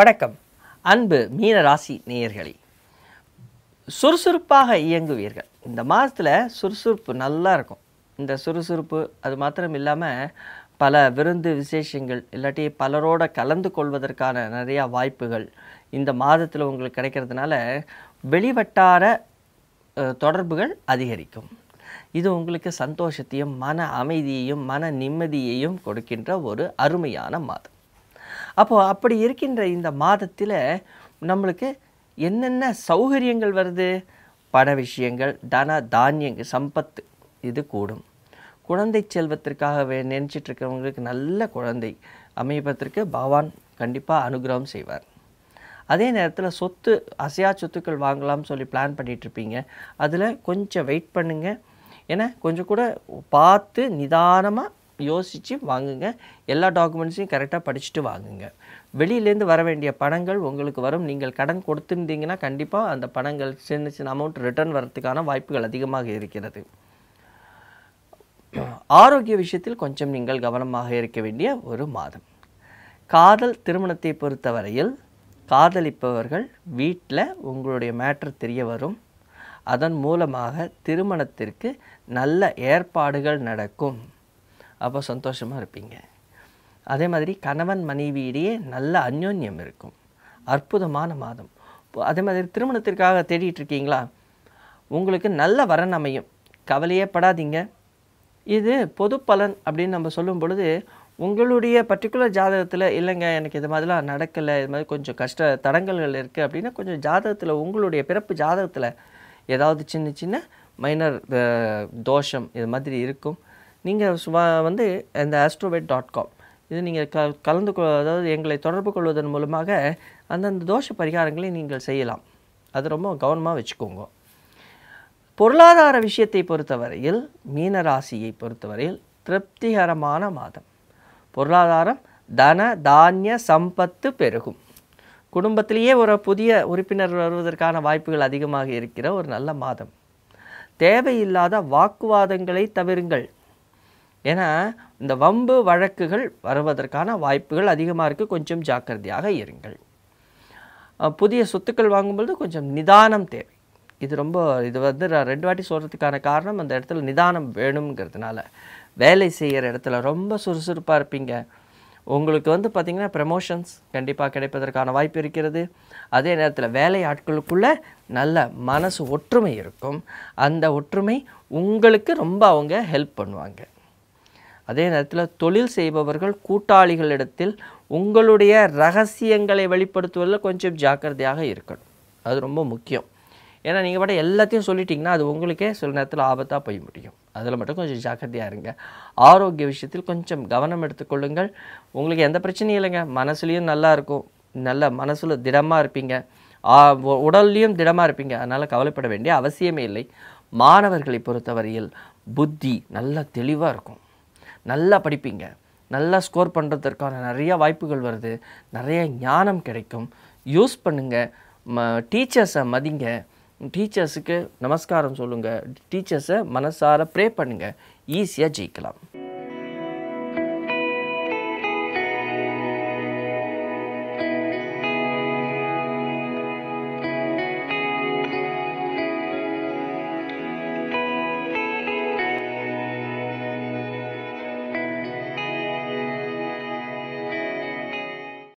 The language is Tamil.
வணக்கம். அன்பு மீன ராசி நேயர்களே. சுறுசுறுப்பாக இயங்குவீர்கள். இந்த மாதத்தில் சுறுசுறுப்பு நல்லா இருக்கும். இந்த சுறுசுறுப்பு அது மாத்திரம் இல்லாமல் பல விருந்து விசேஷங்கள் இல்லாட்டி பலரோட கலந்து கொள்வதற்கான நிறையா வாய்ப்புகள் இந்த மாதத்தில் உங்களுக்கு கிடைக்கிறதுனால வெளிவட்டார தொடர்புகள் அதிகரிக்கும். இது உங்களுக்கு சந்தோஷத்தையும் மன அமைதியையும் மன நிம்மதியையும் கொடுக்கின்ற ஒரு அருமையான மாதம். அப்போது அப்படி இருக்கின்ற இந்த மாதத்தில் நம்மளுக்கு என்னென்ன சௌகரியங்கள் வருது? பண விஷயங்கள் தன தானியங்கள் சம்பத்து இது கூடும். குழந்தை செல்வத்திற்காக வே நினச்சிட்டு இருக்கிறவங்களுக்கு நல்ல குழந்தை அமைப்பதற்கு பகவான் கண்டிப்பாக அனுகிரகம் செய்வார். அதே நேரத்தில் சொத்து அசையா சொத்துக்கள் வாங்கலாம்னு சொல்லி பிளான் பண்ணிகிட்ருப்பீங்க அதில் கொஞ்சம் வெயிட் பண்ணுங்கள் ஏன்னா கொஞ்சம் கூட பார்த்து நிதானமாக யோசித்து வாங்குங்க. எல்லா டாக்குமெண்ட்ஸையும் கரெக்டாக படிச்சுட்டு வாங்குங்க. வெளியிலேருந்து வர வேண்டிய பணங்கள் உங்களுக்கு வரும். நீங்கள் கடன் கொடுத்துருந்தீங்கன்னா கண்டிப்பாக அந்த பணங்கள் சின்ன சின்ன அமௌண்ட் ரிட்டர்ன் வரதுக்கான வாய்ப்புகள் அதிகமாக இருக்கிறது. ஆரோக்கிய விஷயத்தில் கொஞ்சம் நீங்கள் கவனமாக இருக்க வேண்டிய ஒரு மாதம். காதல் திருமணத்தை பொறுத்தவரையில் காதலிப்பவர்கள் வீட்டில் உங்களுடைய மேட்ரு தெரிய வரும். அதன் மூலமாக திருமணத்திற்கு நல்ல ஏற்பாடுகள் நடக்கும். அப்போ சந்தோஷமாக இருப்பீங்க. அதே மாதிரி கணவன் மனைவியிடையே நல்ல அந்யோன்யம் இருக்கும். அற்புதமான மாதம். அதே மாதிரி திருமணத்திற்காக தேடிட்டு இருக்கீங்களா? உங்களுக்கு நல்ல வரன் அமையும். கவலையே படாதீங்க. இது பொது பலன் அப்படின்னு நம்ம சொல்லும் பொழுது உங்களுடைய பர்டிகுலர் ஜாதகத்தில் இல்லைங்க எனக்கு இது மாதிரிலாம் நடக்கலை இது மாதிரி கொஞ்சம் கஷ்ட தடங்கல்கள் இருக்குது அப்படின்னா கொஞ்சம் ஜாதகத்தில் உங்களுடைய பிறப்பு ஜாதகத்தில் ஏதாவது சின்ன சின்ன மைனர் தோஷம் இது மாதிரி இருக்கும். நீங்கள் வந்து இந்த ஆஸ்ட்ரோவேட் டாட் காம் இது நீங்கள் க கலந்து கொ அதாவது எங்களை தொடர்பு கொள்வதன் மூலமாக அந்தந்த தோஷ பரிகாரங்களை நீங்கள் செய்யலாம். அது ரொம்ப கவனமாக வச்சுக்கோங்க. பொருளாதார விஷயத்தை பொறுத்தவரையில் மீன ராசியை பொறுத்தவரையில் திருப்திகரமான மாதம். பொருளாதாரம் தன தானிய சம்பத்து பெருகும். குடும்பத்திலேயே ஒரு புதிய உறுப்பினர் வருவதற்கான வாய்ப்புகள் அதிகமாக இருக்கிற ஒரு நல்ல மாதம். தேவையில்லாத வாக்குவாதங்களை தவிருங்கள். ஏன்னா இந்த வம்பு வழக்குகள் வருவதற்கான வாய்ப்புகள் அதிகமாக இருக்குது கொஞ்சம் ஜாக்கிரதையாக இருங்கள். புதிய சொத்துக்கள் வாங்கும்பொழுது கொஞ்சம் நிதானம் தேவை. இது ரொம்ப இது வந்து ரெண்டு வாட்டி சொல்கிறதுக்கான காரணம் அந்த இடத்துல நிதானம் வேணுங்கிறதுனால வேலை செய்கிற இடத்துல ரொம்ப சுறுசுறுப்பாக இருப்பீங்க. உங்களுக்கு வந்து பார்த்திங்கன்னா ப்ரமோஷன்ஸ் கண்டிப்பாக கிடைப்பதற்கான வாய்ப்பு இருக்கிறது. அதே நேரத்தில் வேலை ஆட்களுக்குள்ளே நல்ல மனசு ஒற்றுமை இருக்கும். அந்த ஒற்றுமை உங்களுக்கு ரொம்ப அவங்க ஹெல்ப் பண்ணுவாங்க. அதே நேரத்தில் தொழில் செய்பவர்கள் கூட்டாளிகளிடத்தில் உங்களுடைய ரகசியங்களை வெளிப்படுத்துவதில் கொஞ்சம் ஜாக்கிரதையாக இருக்கணும். அது ரொம்ப முக்கியம். ஏன்னா நீங்கள் பாட்ட எல்லாத்தையும் சொல்லிட்டீங்கன்னா அது உங்களுக்கே சில நேரத்தில் ஆபத்தாக போய் முடியும். அதில் மட்டும் கொஞ்சம் ஜாக்கிரதையாக இருங்க. ஆரோக்கிய விஷயத்தில் கொஞ்சம் கவனம் எடுத்துக்கொள்ளுங்கள் உங்களுக்கு எந்த பிரச்சனையும் இல்லைங்க. மனசுலேயும் நல்லா இருக்கும். நல்ல மனசில் திடமாக இருப்பீங்க. உடல்லையும் திடமாக இருப்பீங்க. அதனால் கவலைப்பட வேண்டிய அவசியமே இல்லை. மாணவர்களை பொறுத்தவரையில் புத்தி நல்லா தெளிவாக இருக்கும். நல்லா படிப்பீங்க. நல்லா ஸ்கோர் பண்ணுறதுக்கான நிறையா வாய்ப்புகள் வருது. நிறைய ஞானம் கிடைக்கும். யூஸ் பண்ணுங்கள் ம டீச்சர்ஸை மதிங்க. டீச்சர்ஸுக்கு நமஸ்காரம் சொல்லுங்கள் டீச்சர்ஸை மனசார ப்ரே பண்ணுங்கள் ஈஸியாக ஜெயிக்கலாம்.